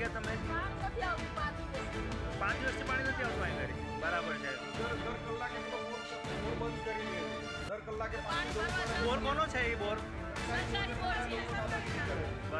ગયા તમે પાણી નથી આવતું પાંચ દિવસથી. પાંચ દિવસથી પાણી નથી આવતું અહીં ઘરે બરાબર છે દર દર કલાકે તો બોર બોર બંધ કરી દે દર કલાકે પાણી પાણી ભરવા બંધ બોર કોનો છે એ બોર સરકારી બોર છે. બરાબર છે